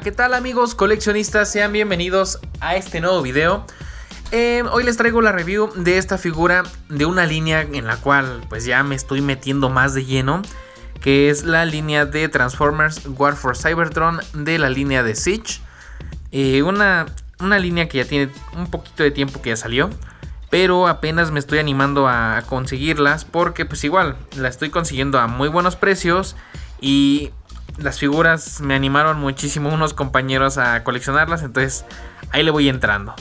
¿qué tal amigos coleccionistas? Sean bienvenidos a este nuevo video. Eh, hoy les traigo la review de esta figura de una línea en la cual pues ya me estoy metiendo más de lleno. Que es la línea de Transformers War for Cybertron de la línea de Siege. Eh, una, una línea que ya tiene un poquito de tiempo que ya salió. Pero apenas me estoy animando a conseguirlas porque pues igual la estoy consiguiendo a muy buenos precios. Y las figuras me animaron muchísimo unos compañeros a coleccionarlas, entonces ahí le voy entrando.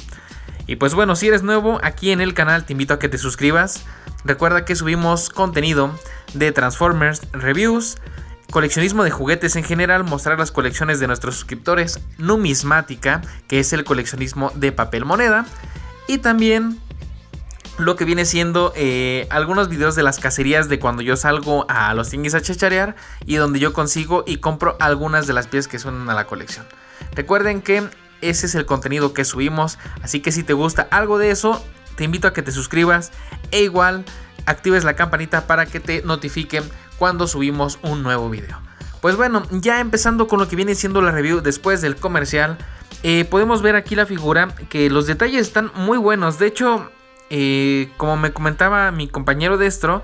Y pues bueno, si eres nuevo aquí en el canal te invito a que te suscribas. Recuerda que subimos contenido de Transformers, reviews, coleccionismo de juguetes en general, mostrar las colecciones de nuestros suscriptores, numismática, que es el coleccionismo de papel moneda, y también lo que viene siendo eh, algunos videos de las cacerías de cuando yo salgo a los tianguis a chacharear y donde yo consigo y compro algunas de las piezas que suenan a la colección. Recuerden que ese es el contenido que subimos, así que si te gusta algo de eso, te invito a que te suscribas e igual actives la campanita para que te notifiquen cuando subimos un nuevo video. Pues bueno, ya empezando con lo que viene siendo la review después del comercial, eh, podemos ver aquí la figura que los detalles están muy buenos, de hecho eh, como me comentaba mi compañero Destro,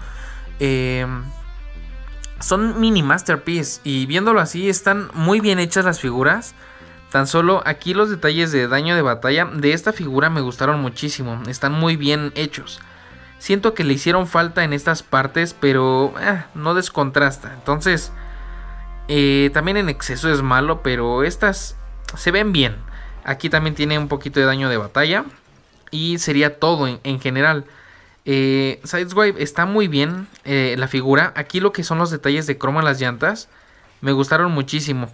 eh, son mini masterpiece y viéndolo así están muy bien hechas las figuras. Tan solo aquí los detalles de daño de batalla de esta figura me gustaron muchísimo, están muy bien hechos. Siento que le hicieron falta en estas partes, pero eh, no descontrasta. Entonces, también en exceso es malo, pero estas se ven bien. Aquí también tiene un poquito de daño de batalla. Y sería todo en, general. Eh, Sideswipe está muy bien eh, la figura. Aquí lo que son los detalles de cromo en las llantas me gustaron muchísimo.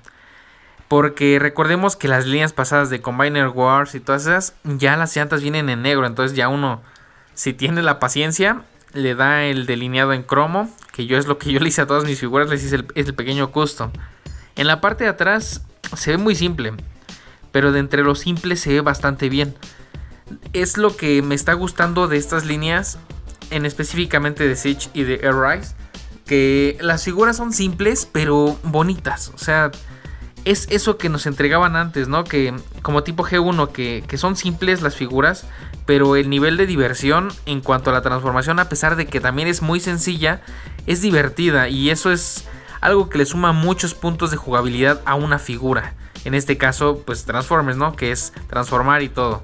Porque recordemos que las líneas pasadas de Combiner Wars y todas esas, ya las llantas vienen en negro. Entonces ya uno, si tiene la paciencia, le da el delineado en cromo. Que yo es lo que yo le hice a todas mis figuras, les hice el, el pequeño custom. En la parte de atrás se ve muy simple. Pero de entre lo simple se ve bastante bien es lo que me está gustando de estas líneas, en específicamente de Siege y de Airrise, que las figuras son simples pero bonitas, o sea, es eso que nos entregaban antes, ¿no? Que como tipo G1, que, que, son simples las figuras, pero el nivel de diversión en cuanto a la transformación, a pesar de que también es muy sencilla, es divertida y eso es algo que le suma muchos puntos de jugabilidad a una figura. En este caso, pues Transformers, ¿no? Que es transformar y todo.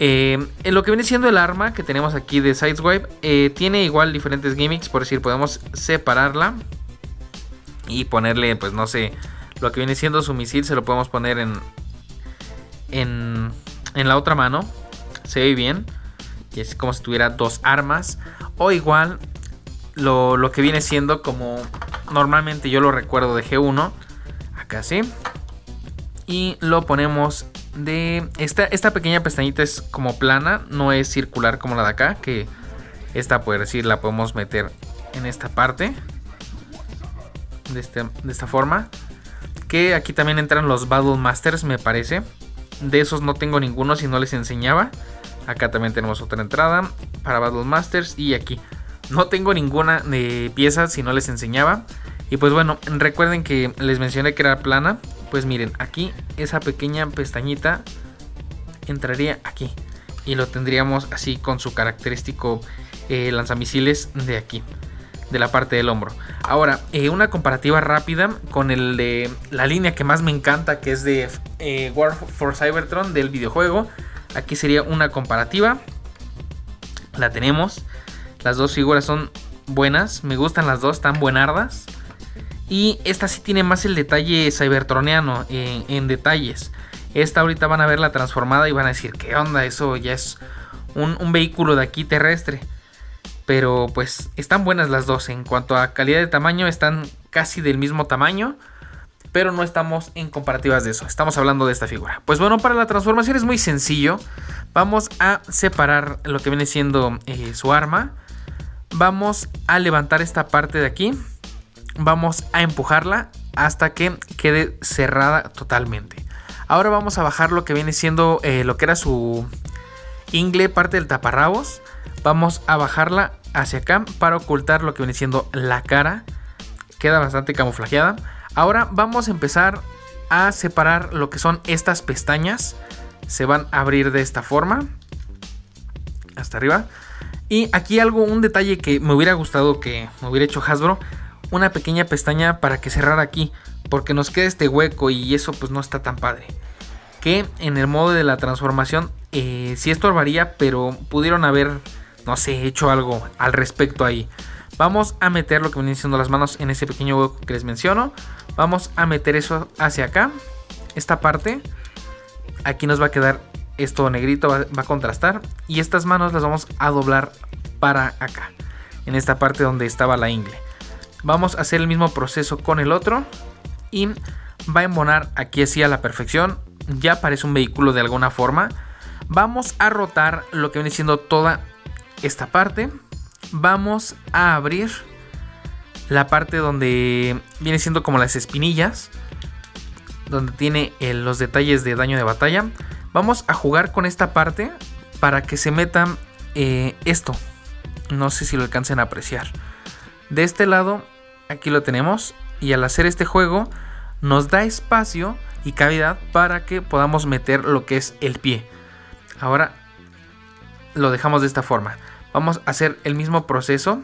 Eh, en lo que viene siendo el arma que tenemos aquí de Sideswipe, eh, tiene igual diferentes gimmicks, por decir, podemos separarla y ponerle, pues no sé, lo que viene siendo su misil, se lo podemos poner en, en, en la otra mano, se ve bien, y es como si tuviera dos armas, o igual lo, lo que viene siendo como normalmente yo lo recuerdo de G1, acá sí, y lo ponemos de esta, pequeña pestañita es como plana, no es circular como la de acá, que esta por decir la podemos meter en esta parte de, este, de esta forma. Que aquí también entran los Battle Masters, me parece. De esos no tengo ninguno si no les enseñaba. Acá también tenemos otra entrada para Battle Masters y aquí. No tengo ninguna de piezas si no les enseñaba. Y pues bueno, recuerden que les mencioné que era plana. Pues miren, aquí esa pequeña pestañita entraría aquí. Y lo tendríamos así con su característico eh, lanzamisiles de aquí. De la parte del hombro. Ahora, eh, una comparativa rápida con el de la línea que más me encanta, que es de eh, War for Cybertron del videojuego. Aquí sería una comparativa. La tenemos. Las dos figuras son buenas. Me gustan las dos, están buenardas. Y esta sí tiene más el detalle cybertroniano en, detalles. Esta ahorita van a ver la transformada y van a decir, ¿qué onda? Eso ya es un, vehículo de aquí terrestre. Pero pues están buenas las dos. En cuanto a calidad de tamaño, están casi del mismo tamaño. Pero no estamos en comparativas de eso. Estamos hablando de esta figura. Pues bueno, para la transformación es muy sencillo. Vamos a separar lo que viene siendo eh, su arma. Vamos a levantar esta parte de aquí vamos a empujarla hasta que quede cerrada totalmente. Ahora vamos a bajar lo que viene siendo eh, lo que era su ingle, parte del taparrabos. Vamos a bajarla hacia acá para ocultar lo que viene siendo la cara. Queda bastante camuflajeada. Ahora vamos a empezar a separar lo que son estas pestañas. Se van a abrir de esta forma. Hasta arriba. Y aquí algo, un detalle que me hubiera gustado que me hubiera hecho Hasbro. Una pequeña pestaña para que cerrara aquí. Porque nos queda este hueco y eso pues no está tan padre. Que en el modo de la transformación eh, sí estorbaría, pero pudieron haber, no sé, hecho algo al respecto ahí. Vamos a meter lo que vienen siendo las manos en ese pequeño hueco que les menciono. Vamos a meter eso hacia acá. Esta parte. Aquí nos va a quedar esto negrito, va, a contrastar. Y estas manos las vamos a doblar para acá. En esta parte donde estaba la ingle. Vamos a hacer el mismo proceso con el otro. Y va a embonar aquí así a la perfección. Ya parece un vehículo de alguna forma. Vamos a rotar lo que viene siendo toda esta parte vamos a abrir la parte donde viene siendo como las espinillas. Donde tiene eh, los detalles de daño de batalla. Vamos a jugar con esta parte para que se meta eh, esto. No sé si lo alcancen a apreciar. De este lado, aquí lo tenemos. Y al hacer este juego, nos da espacio y cavidad para que podamos meter lo que es el pie. Ahora lo dejamos de esta forma. Vamos a hacer el mismo proceso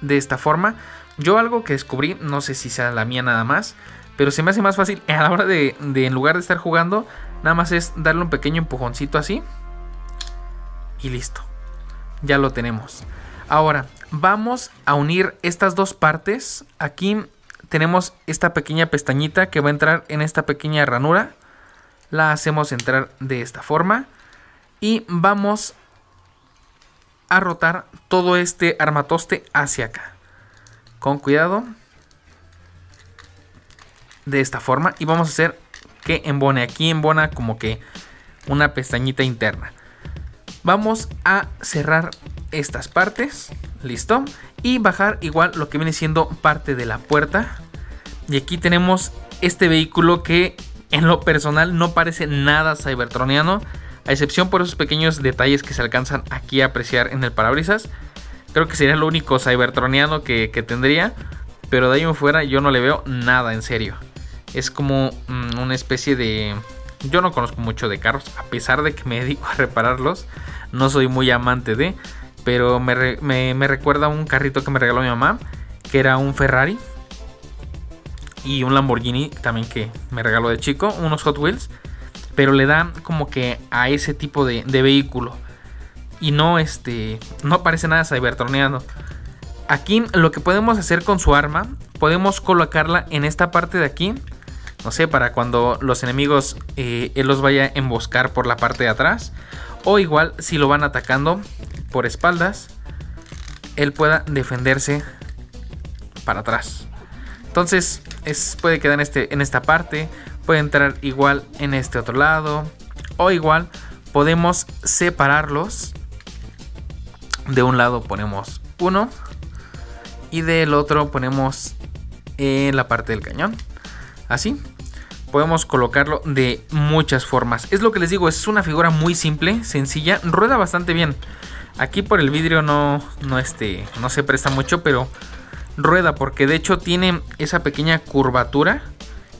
de esta forma. Yo algo que descubrí, no sé si sea la mía nada más, pero se me hace más fácil a la hora de, en lugar de estar jugando, nada más es darle un pequeño empujoncito así. Y listo. Ya lo tenemos. Ahora, vamos a unir estas dos partes. Aquí tenemos esta pequeña pestañita que va a entrar en esta pequeña ranura. La hacemos entrar de esta forma. Y vamos a rotar todo este armatoste hacia acá. Con cuidado. De esta forma. Y vamos a hacer que embone. Aquí embona como que una pestañita interna. Vamos a cerrar estas partes. Listo. Y bajar igual lo que viene siendo parte de la puerta. Y aquí tenemos este vehículo que en lo personal no parece nada cybertroniano a excepción por esos pequeños detalles que se alcanzan aquí a apreciar en el parabrisas. Creo que sería lo único cybertroniano que, tendría, pero de ahí en fuera yo no le veo nada en serio. Es como mm, una especie de... Yo no conozco mucho de carros, a pesar de que me dedico a repararlos. No soy muy amante de... Pero me, me recuerda a un carrito que me regaló mi mamá, que era un Ferrari. Y un Lamborghini también que me regaló de chico, unos Hot Wheels pero le da como que a ese tipo de, vehículo. Y no, este, no parece nada cybertroniano. Aquí lo que podemos hacer con su arma, podemos colocarla en esta parte de aquí. No sé, para cuando los enemigos eh, él los vaya a emboscar por la parte de atrás. O igual si lo van atacando por espaldas, él pueda defenderse para atrás. Entonces es, puede quedar en, este, en esta parte puede entrar igual en este otro lado o igual podemos separarlos. De un lado ponemos uno y del otro ponemos en la parte del cañón. Así podemos colocarlo de muchas formas. Es lo que les digo es una figura muy simple sencilla rueda bastante bien aquí por el vidrio no no este no se presta mucho pero rueda porque de hecho tiene esa pequeña curvatura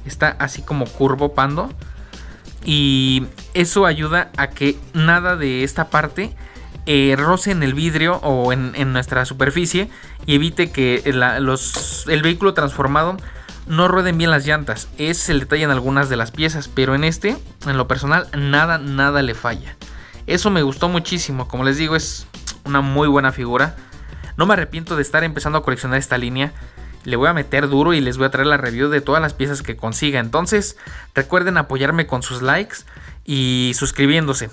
está así como curvo pando. Y eso ayuda a que nada de esta parte eh, roce en el vidrio o en, nuestra superficie y evite que el vehículo transformado no rueden bien las llantas. Es el detalle en algunas de las piezas, pero en este, en lo personal, nada, nada le falla. Eso me gustó muchísimo. Como les digo, es una muy buena figura. No me arrepiento de estar empezando a coleccionar esta línea le voy a meter duro y les voy a traer la review de todas las piezas que consiga. Entonces, recuerden apoyarme con sus likes y suscribiéndose.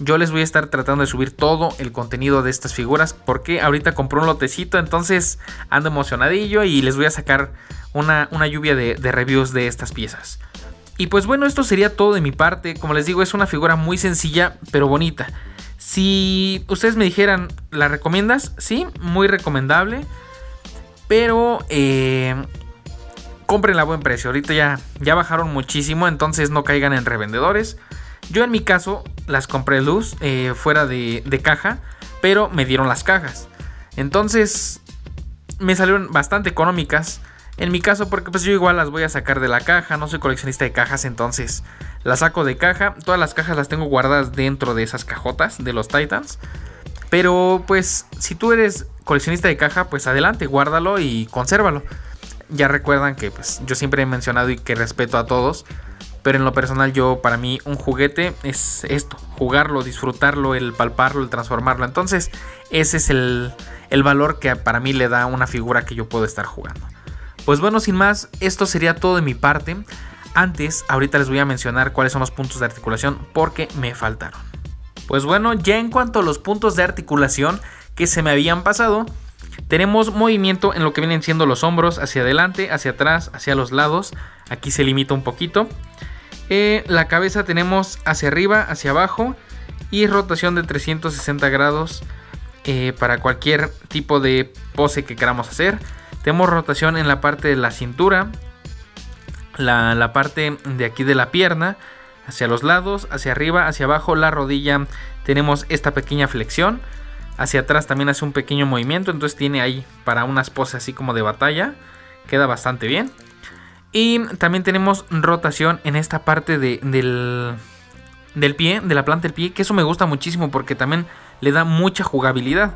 Yo les voy a estar tratando de subir todo el contenido de estas figuras porque ahorita compré un lotecito, entonces ando emocionadillo y les voy a sacar una, lluvia de, de reviews de estas piezas. Y pues bueno, esto sería todo de mi parte. Como les digo, es una figura muy sencilla pero bonita. Si ustedes me dijeran, ¿la recomiendas? Sí, muy recomendable. Pero eh, compren a buen precio. Ahorita ya, ya bajaron muchísimo, entonces no caigan en revendedores. Yo en mi caso las compré luz eh, fuera de, de caja, pero me dieron las cajas. Entonces me salieron bastante económicas. En mi caso, porque pues yo igual las voy a sacar de la caja, no soy coleccionista de cajas, entonces las saco de caja. Todas las cajas las tengo guardadas dentro de esas cajotas de los Titans. Pero pues si tú eres coleccionista de caja, pues adelante, guárdalo y consérvalo. Ya recuerdan que pues yo siempre he mencionado y que respeto a todos. Pero en lo personal yo para mí un juguete es esto, jugarlo, disfrutarlo, el palparlo, el transformarlo. Entonces ese es el, el valor que para mí le da una figura que yo puedo estar jugando. Pues bueno, sin más, esto sería todo de mi parte. Antes, ahorita les voy a mencionar cuáles son los puntos de articulación porque me faltaron. Pues bueno, ya en cuanto a los puntos de articulación que se me habían pasado, tenemos movimiento en lo que vienen siendo los hombros hacia adelante, hacia atrás, hacia los lados. Aquí se limita un poquito. Eh, la cabeza tenemos hacia arriba, hacia abajo y rotación de 360 grados eh, para cualquier tipo de pose que queramos hacer. Tenemos rotación en la parte de la cintura, la, parte de aquí de la pierna, hacia los lados, hacia arriba, hacia abajo, la rodilla. Tenemos esta pequeña flexión. Hacia atrás también hace un pequeño movimiento. Entonces tiene ahí para unas poses así como de batalla. Queda bastante bien. Y también tenemos rotación en esta parte del, del pie, de la planta del pie. Que eso me gusta muchísimo porque también le da mucha jugabilidad.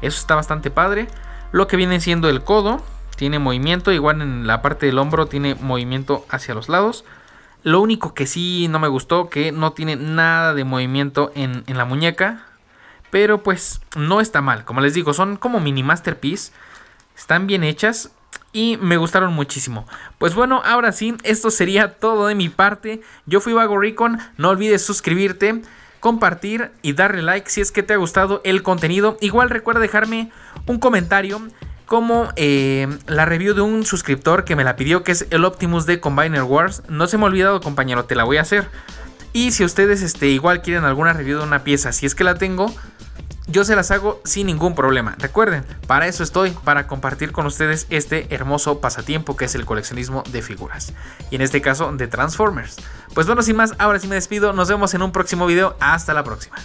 Eso está bastante padre. Lo que viene siendo el codo, tiene movimiento, igual en la parte del hombro tiene movimiento hacia los lados. Lo único que sí no me gustó, que no tiene nada de movimiento en, en la muñeca. Pero pues no está mal. Como les digo, son como mini masterpiece. Están bien hechas y me gustaron muchísimo. Pues bueno, ahora sí, esto sería todo de mi parte. Yo fui Vago Recon, no olvides suscribirte compartir y darle like si es que te ha gustado el contenido. Igual recuerda dejarme un comentario como eh, la review de un suscriptor que me la pidió, que es el Optimus de Combiner Wars. No se me ha olvidado, compañero, te la voy a hacer. Y si ustedes este, igual quieren alguna review de una pieza, si es que la tengo, yo se las hago sin ningún problema. Recuerden, para eso estoy, para compartir con ustedes este hermoso pasatiempo que es el coleccionismo de figuras. Y en este caso de Transformers. Pues bueno, sin más, ahora sí me despido. Nos vemos en un próximo video. Hasta la próxima.